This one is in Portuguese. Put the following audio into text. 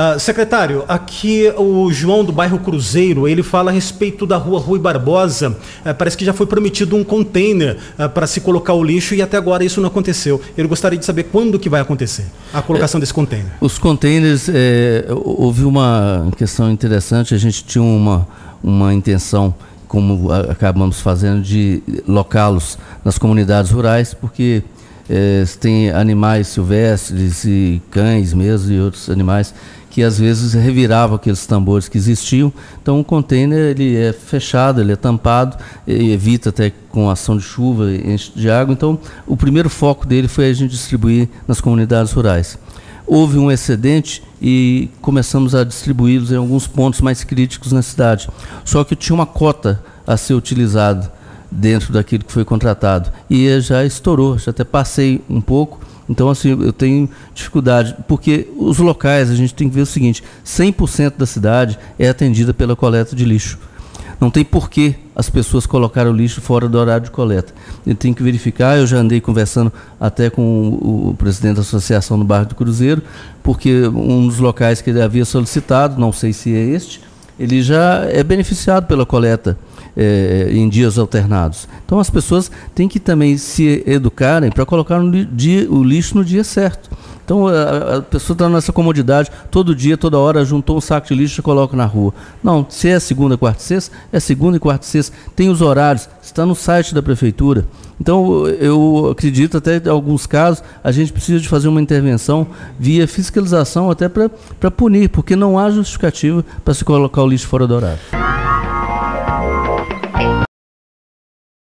Uh, secretário, aqui o João do bairro Cruzeiro, ele fala a respeito da rua Rui Barbosa. Uh, parece que já foi prometido um container uh, para se colocar o lixo e até agora isso não aconteceu. Ele gostaria de saber quando que vai acontecer a colocação é, desse container. Os containers, é, houve uma questão interessante, a gente tinha uma, uma intenção, como acabamos fazendo, de locá-los nas comunidades rurais, porque é, tem animais silvestres e cães mesmo e outros animais que às vezes reviravam aqueles tambores que existiam. Então o container ele é fechado, ele é tampado, evita até com ação de chuva, enche de água. Então o primeiro foco dele foi a gente distribuir nas comunidades rurais. Houve um excedente e começamos a distribuí-los em alguns pontos mais críticos na cidade. Só que tinha uma cota a ser utilizada dentro daquilo que foi contratado. E já estourou, já até passei um pouco. Então, assim, eu tenho dificuldade, porque os locais, a gente tem que ver o seguinte: 100% da cidade é atendida pela coleta de lixo. Não tem porquê as pessoas colocarem o lixo fora do horário de coleta. Ele tem que verificar, eu já andei conversando até com o, presidente da associação no bairro do Cruzeiro, porque um dos locais que ele havia solicitado, não sei se é este, ele já é beneficiado pela coleta é, em dias alternados. Então as pessoas têm que também se educarem para colocar dia, o lixo no dia certo. Então a, a pessoa está nessa comodidade, todo dia, toda hora, juntou um saco de lixo e coloca na rua. Não, se é segunda, quarta e sexta, é segunda e quarta e sexta. Tem os horários, está no site da prefeitura. Então eu acredito até em alguns casos a gente precisa de fazer uma intervenção via fiscalização até para punir, porque não há justificativa para se colocar o lixo fora do horário.